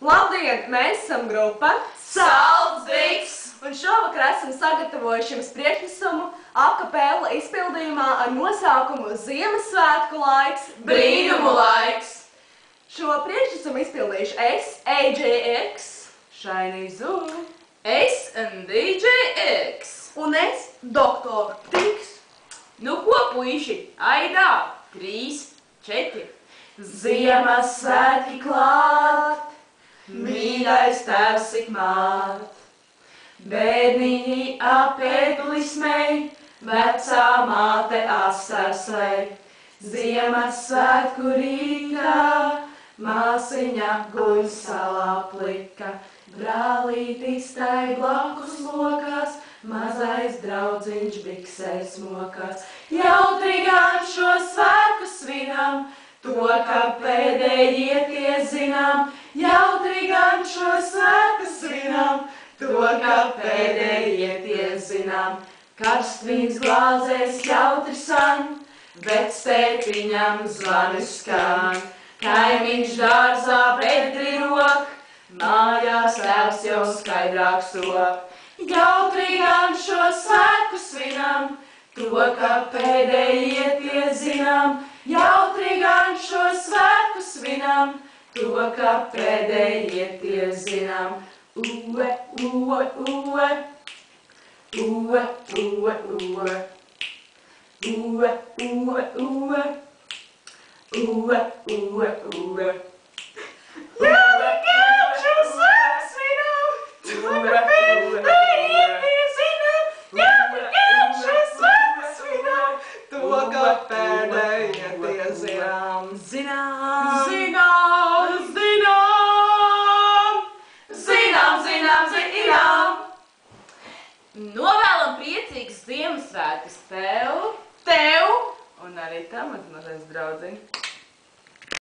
Labdien! Mēs esam grupa Saldziks! Un šovakar esam sagatavojuši jums priekšnesumu akapela izpildījumā ar nosaukumu Ziemassvētku laiks Brīnumu laiks! Šo priekšnesumu izpildījuši es, AJX, Shiny Zoo Es un DJ X. un es, Doktor Tiks. Nu ko, puiši, aidā! Trīs, četri. Ziemassvētki klāt, mīļais tēvs ik māt. Bērniņi apēdlismei, vecā māte asarslei. Ziemassvētku rītā, māsiņa guļ salā plika. Brālītis tai blakus lokās, mazais draudziņš biksēs mokās. Jautri gan šo svētku svinam, to, ka tie zinām. Jautri gan šo svētku svinam, to, ka pēdējie tie zinām. Karstvīns glāzēs jautri san, bet stēpiņam zvani skan. Kaimiņš dārzā bedri rok, mājās tēvs jau skaidrāk sop. Jautri gan šo svētku svinam, to, ka pēdējie tie zinām. Jautri gan šo svētku svinam, ka pēdējie tie zinām. Ue, ue, ue, ue, ue, ue. Ue, ue, ue, ue, ue, ue. Šo svētku svinam, to, ka pēdējie tie zinām. Gan šo svētku svinam, To, ka pēdējie tie zinām. Zinām, zinām, Novēlam priecīgas Ziemassvētkus tev, tev un arī tam mazais draudziņ.